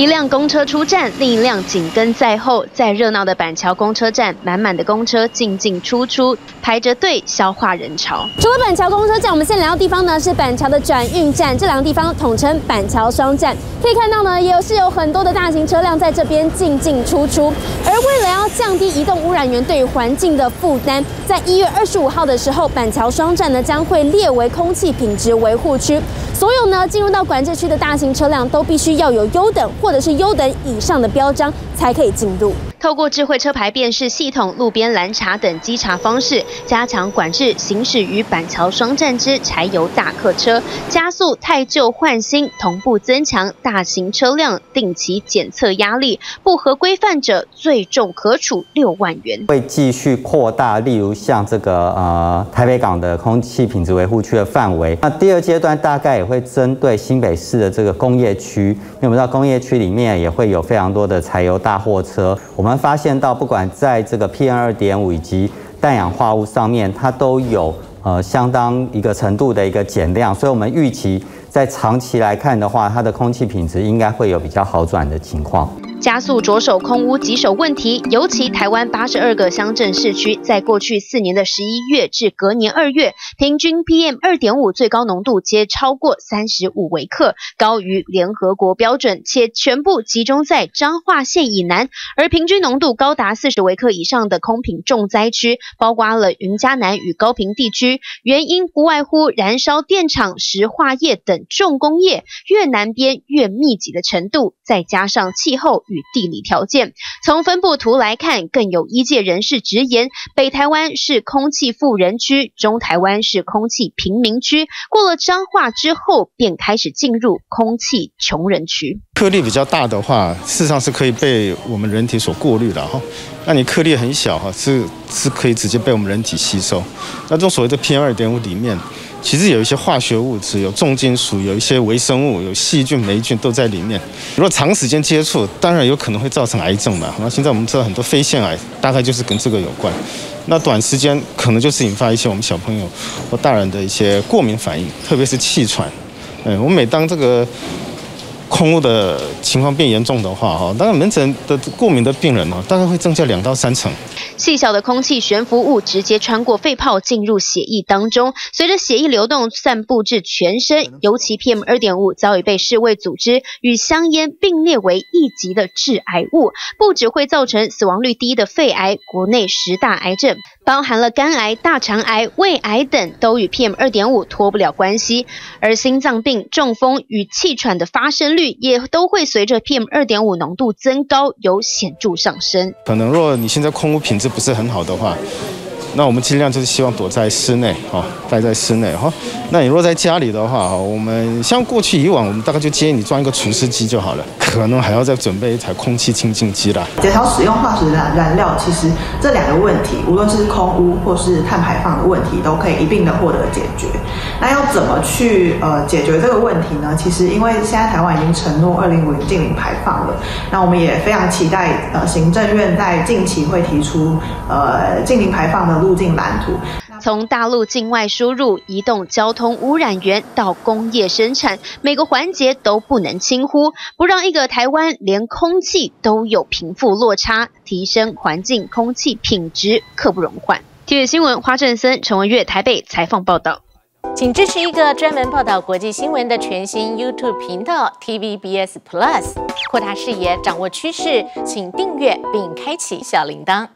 一辆公车出站，另一辆紧跟在后，在热闹的板桥公车站，满满的公车进进出出，排着队消化人潮。除了板桥公车站，我们现在来到地方呢是板桥的转运站，这两个地方统称板桥双站。可以看到呢，也是有很多的大型车辆在这边进进出出。而为了要降低移动污染源对环境的负担，在一月二十五号的时候，板桥双站呢将会列为空气品质维护区，所有呢进入到管制区的大型车辆都必须要有优等或或者是优等以上的标章才可以进入。透过智慧车牌辨识系统、路边拦查等稽查方式，加强管制行驶于板桥双站之柴油大客车，加速太旧换新，同步增强大型车辆定期检测压力，不合规范者最重可处六万元。会继续扩大，例如像这个呃台北港的空气品质维护区的范围。那第二阶段大概也会针对新北市的这个工业区，因为我们知道工业区里面也会有非常多的柴油大货车，我们。我们发现到，不管在这个 PM 二点五以及氮氧化物上面，它都有呃相当一个程度的一个减量，所以我们预期在长期来看的话，它的空气品质应该会有比较好转的情况。加速着手空污棘手问题，尤其台湾八十二个乡镇市区，在过去四年的十一月至隔年二月，平均 PM 二点五最高浓度皆超过三十五微克，高于联合国标准，且全部集中在彰化县以南。而平均浓度高达四十微克以上的空品重灾区，包括了云嘉南与高平地区，原因不外乎燃烧电厂、石化业等重工业越南边越密集的程度，再加上气候。与地理条件，从分布图来看，更有一界人士直言，北台湾是空气富人区，中台湾是空气贫民区，过了彰化之后，便开始进入空气穷人区。颗粒比较大的话，事实上是可以被我们人体所过滤的哈。那你颗粒很小哈，是是可以直接被我们人体吸收。那这种所谓的 PM 二点五里面。其实有一些化学物质，有重金属，有一些微生物，有细菌、霉菌都在里面。如果长时间接触，当然有可能会造成癌症嘛。那现在我们知道很多肺腺癌，大概就是跟这个有关。那短时间可能就是引发一些我们小朋友或大人的一些过敏反应，特别是气喘。嗯，我每当这个。空污的情况变严重的话，哈，当然门诊的过敏的病人呢，大概会增加两到三成。细小的空气悬浮物直接穿过肺泡进入血液当中，随着血液流动散布至全身。尤其 PM 二点五早已被世卫组织与香烟并列为一级的致癌物，不只会造成死亡率低的肺癌，国内十大癌症。包含了肝癌、大肠癌、胃癌等，都与 PM 二点五脱不了关系。而心脏病、中风与气喘的发生率，也都会随着 PM 二点五浓度增高有显著上升。可能若你现在空屋品质不是很好的话。那我们尽量就是希望躲在室内，哈，待在室内，哈。那你若在家里的话，哈，我们像过去以往，我们大概就建议你装一个除湿机就好了，可能还要再准备一台空气清净机啦。减少使用化石燃燃料，其实这两个问题，无论是空污或是碳排放的问题，都可以一并的获得解决。那要怎么去呃解决这个问题呢？其实因为现在台湾已经承诺二零五零净零排放了，那我们也非常期待呃行政院在近期会提出呃净零排放的。路径蓝图，从大陆境外输入、移动交通污染源到工业生产，每个环节都不能轻忽，不让一个台湾连空气都有贫富落差，提升环境空气品质刻不容缓。体育新闻，花正森、陈文月台北采访报道。请支持一个专门报道国际新闻的全新 YouTube 频道 TVBS Plus，扩大视野，掌握趋势，请订阅并开启小铃铛。